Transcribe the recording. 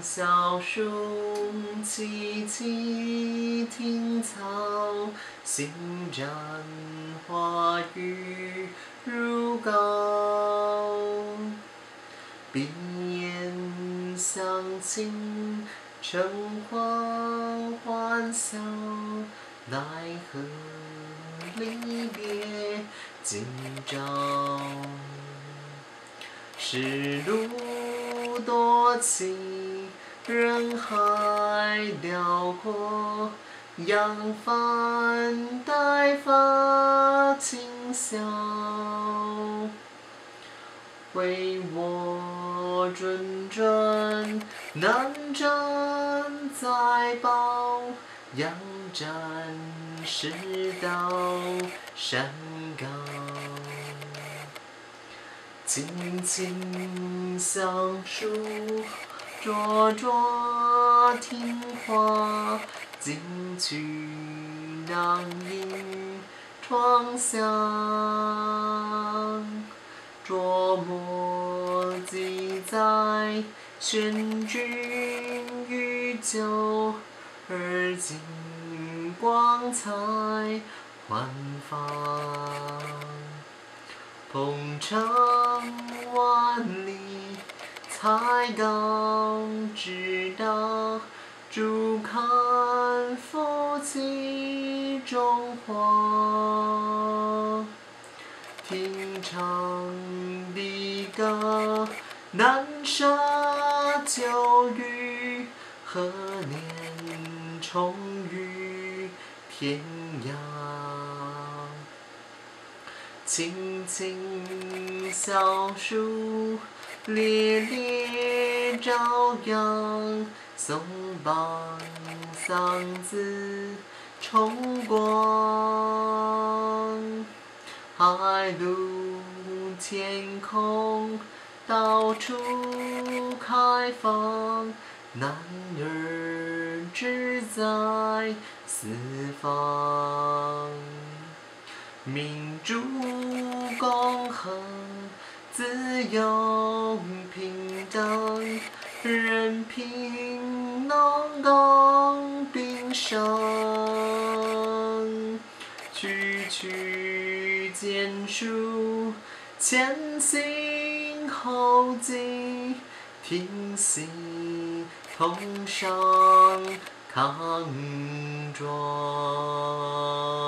小树萋萋听草，新绽花雨如膏。闭眼相亲成欢欢笑，奈何离别今朝。是路多情，人海辽阔，扬帆待发清宵。为我谆谆，南征再报，仰战士道山高。青青相书，灼灼听话，金曲囊萤窗香。琢磨记载，宣君御酒，而今光彩焕发。鹏程万里，才刚直达，竹看复其中华。听长笛歌，南沙秋雨，何年重遇天涯？青青小树，烈烈朝阳。松绑桑梓重光。海陆天空，到处开放。男儿志在四方。民主公恒，自由平等，任凭农耕并生。句句简述，前行后继，听悉同声康庄。